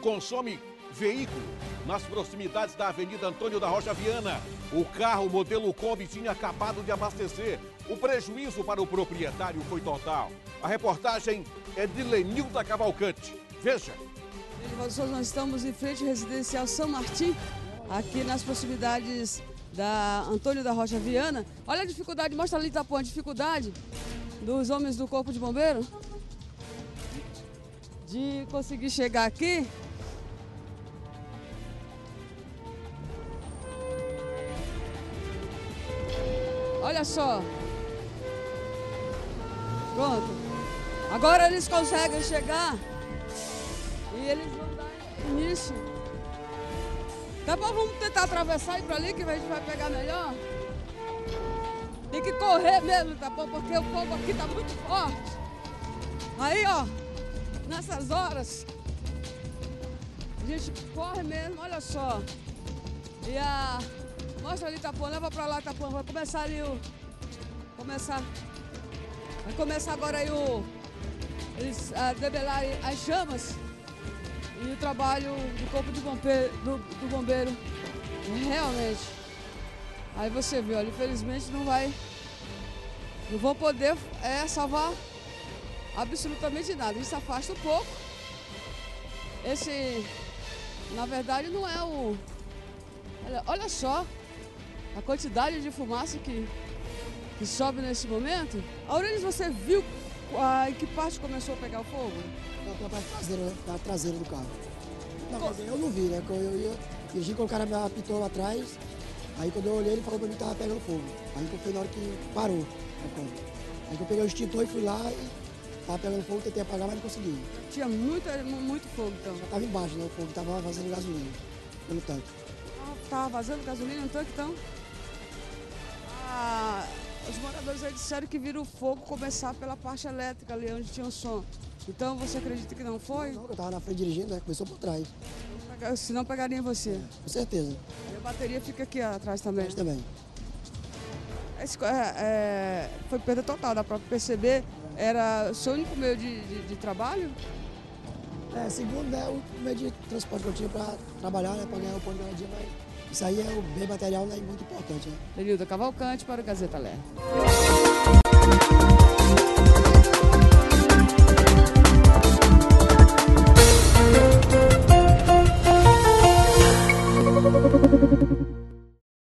consome veículo nas proximidades da Avenida Antônio da Rocha Viana. O carro modelo Kombi tinha acabado de abastecer. O prejuízo para o proprietário foi total. A reportagem é de Lenilda Cavalcante. Veja. Nós estamos em frente ao residencial São Martim, aqui nas proximidades da Antônio da Rocha Viana. Olha a dificuldade, mostra ali, Tapão, a dificuldade dos homens do Corpo de Bombeiro de conseguir chegar aqui. Olha só. Pronto. Agora eles conseguem chegar e eles vão dar início. Tá bom, vamos tentar atravessar e para ali que a gente vai pegar melhor. Tem que correr mesmo, tá bom? Porque o fogo aqui tá muito forte. Aí, ó, nessas horas, a gente corre mesmo, olha só. E a. Mostra ali, Tapão, leva pra lá, Tapão. Vai começar ali o. Começar. Vai começar agora aí o. Eles a debelar as chamas e o trabalho do corpo de bombeiro, do, do bombeiro. Realmente. Aí você vê, olha, infelizmente não vai. Não vão poder é, salvar absolutamente nada. Isso afasta um pouco. Esse, na verdade, não é o. Olha, olha só a quantidade de fumaça que, que sobe nesse momento. Aurelius, você viu a, em que parte começou a pegar o fogo? Na parte traseira, né? Na traseira do carro. Não, mas eu não vi, né? Eu ia dirigir cara me apitou lá atrás. Aí quando eu olhei, ele falou pra mim que tava pegando fogo. Aí foi na hora que parou. Aí eu peguei o extintor e fui lá e tava pegando fogo, tentei apagar, mas não consegui. Tinha muito, muito fogo então? Já tava embaixo, né? O fogo tava vazando gasolina pelo tanque. Ah, tava vazando gasolina no tanque então? Ah, os moradores aí disseram que viram o fogo começar pela parte elétrica ali, onde tinha o som. Então você acredita que não foi? Não, eu estava na frente dirigindo, né? começou por trás. Se não pegaria você? É, com certeza. E a bateria fica aqui atrás também? Atrás também. Esse, é, é, foi perda total, dá para perceber. Era o seu único meio de, de, de trabalho? É, segundo, né, o meio de transporte que eu tinha para trabalhar, né, para ganhar o pão de cada dia, mas isso aí é o bem material né, muito importante. Né? Denilda Cavalcante para o Gazeta Lé.